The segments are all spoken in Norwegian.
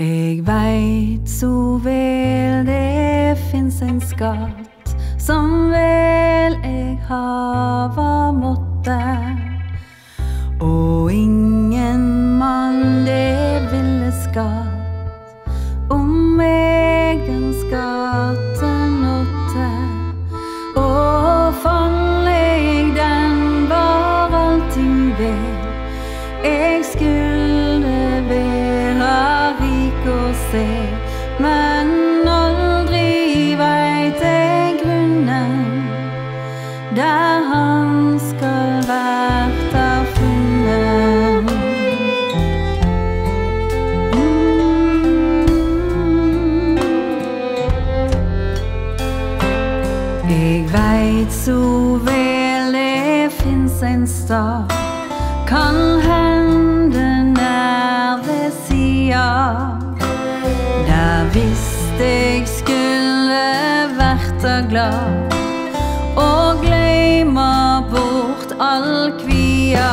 Jeg veit så vel det fins en skatt som vel jeg hava måtte. Og ingen mann det ville skatt om jeg den skatten nådde. Og fann jeg den var allting vel. Se, men aldri veit jeg grunnen. Der han skal verta funnet. Mm. Jeg veit så vel det fins en stad, kan hende verta glad og gløyma bort all kvia.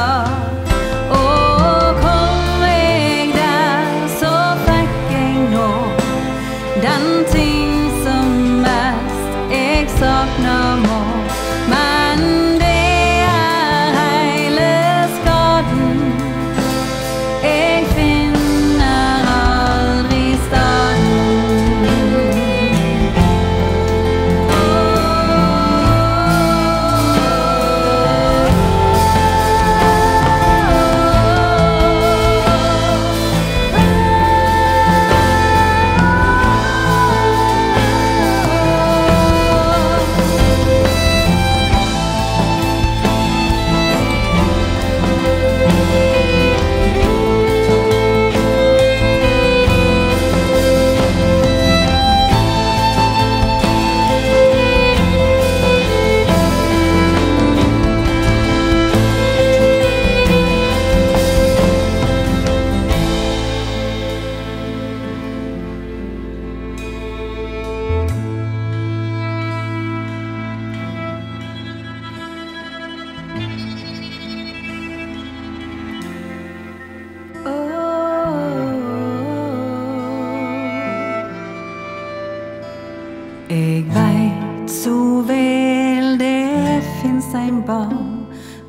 Jeg veit så vel det fins ein barn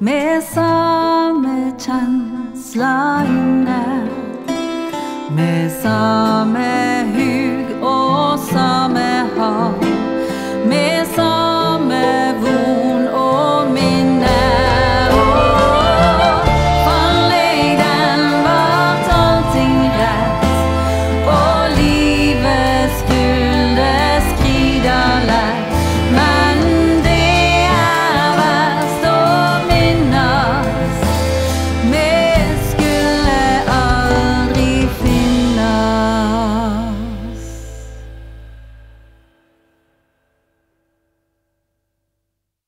med same kjensla inne. Med same hug og same hav. Med same